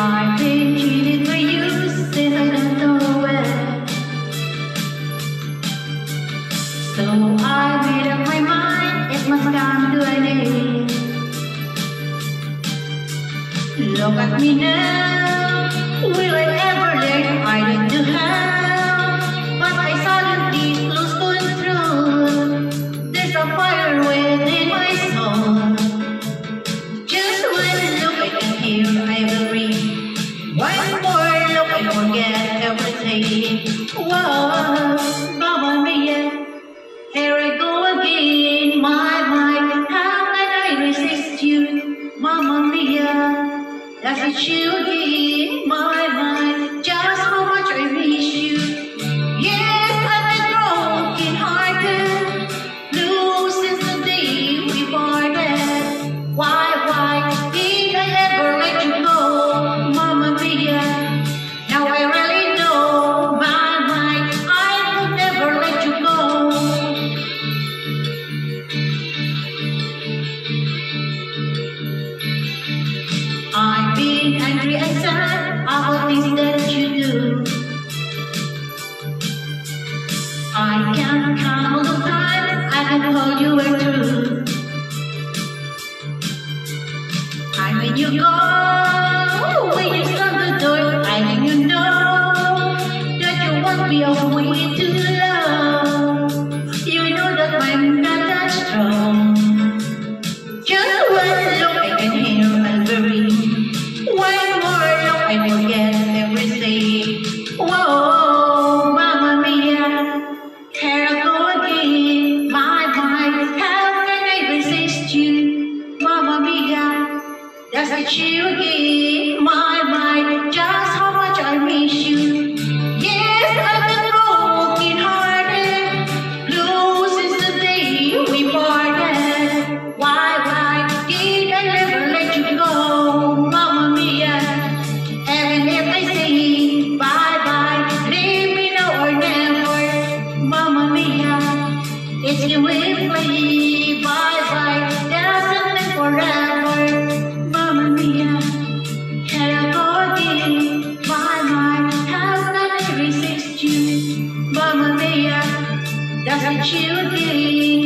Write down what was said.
I've been cheating for you since I don't know where. So I made up my mind it must come to an end. Look at me now, will I ever learn I need to have? Whoa, Mama Mia, here I go again. My mind, how can I resist you, Mama Mia? My just how much I I have told you were true. I mean you go you give my mind, just how much I miss you. and children.